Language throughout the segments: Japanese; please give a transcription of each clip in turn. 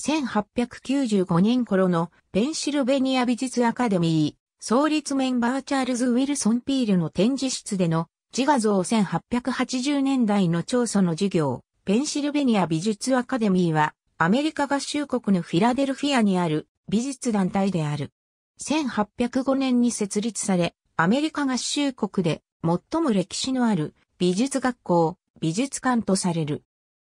1895年頃のペンシルベニア美術アカデミー、創立メンバーチャールズ・ウィルソン・ピールの展示室での自画像1880年代の調査の授業、ペンシルベニア美術アカデミーは、アメリカ合衆国のフィラデルフィアにある美術団体である。1805年に設立され、アメリカ合衆国で最も歴史のある美術学校、美術館とされる。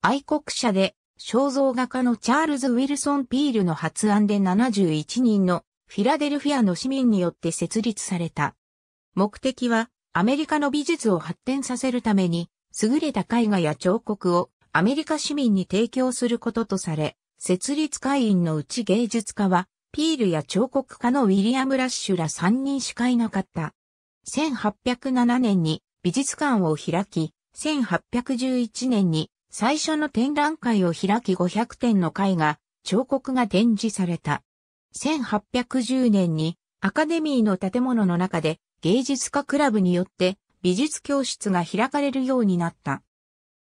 愛国者で肖像画家のチャールズ・ウィルソン・ピールの発案で71人のフィラデルフィアの市民によって設立された。目的はアメリカの美術を発展させるために優れた絵画や彫刻をアメリカ市民に提供することとされ、設立会員のうち芸術家はピールや彫刻家のウィリアム・ラッシュら3人しかいなかった。1807年に美術館を開き、1811年に最初の展覧会を開き500点の絵画、彫刻が展示された。1810年にアカデミーの建物の中で芸術家クラブによって美術教室が開かれるようになった。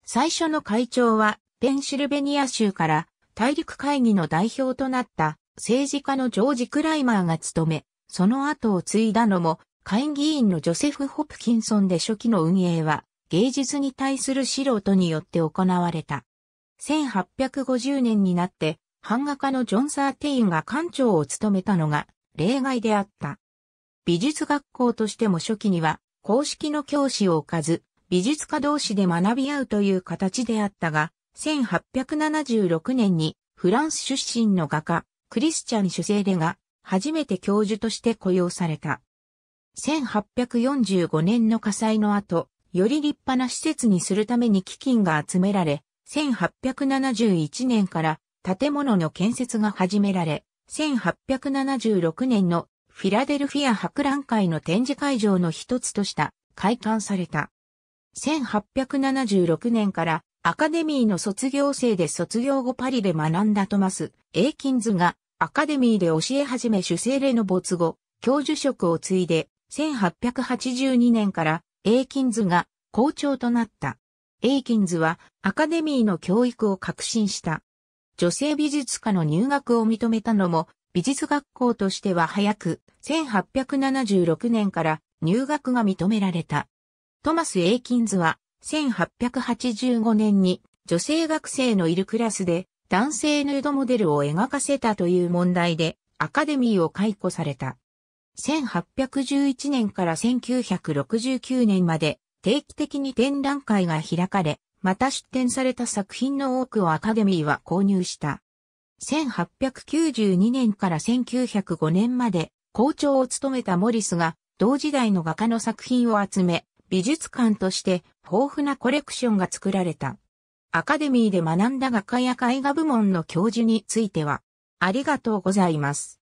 最初の会長はペンシルベニア州から大陸会議の代表となった政治家のジョージ・クライマーが務め、その後を継いだのも、会議員のジョセフ・ホプキンソンで初期の運営は、芸術に対する素人によって行われた。1850年になって、版画家のジョン・サーテインが館長を務めたのが例外であった。美術学校としても初期には公式の教師を置かず、美術家同士で学び合うという形であったが、1876年にフランス出身の画家、クリスチャン主生レが初めて教授として雇用された。1845年の火災の後、より立派な施設にするために基金が集められ、1871年から建物の建設が始められ、1876年のフィラデルフィア博覧会の展示会場の一つとして開館された。1876年からアカデミーの卒業生で卒業後パリで学んだトマス・エーキンズがアカデミーで教え始め主聖霊の没後、教授職を継いで、1882年からエーキンズが校長となった。エーキンズはアカデミーの教育を革新した。女性美術家の入学を認めたのも美術学校としては早く、1876年から入学が認められた。トマス・エーキンズは1885年に女性学生のいるクラスで男性ヌードモデルを描かせたという問題でアカデミーを解雇された。1811年から1969年まで定期的に展覧会が開かれ、また出展された作品の多くをアカデミーは購入した。1892年から1905年まで校長を務めたモリスが同時代の画家の作品を集め、美術館として豊富なコレクションが作られた。アカデミーで学んだ画家や絵画部門の教授については、ありがとうございます。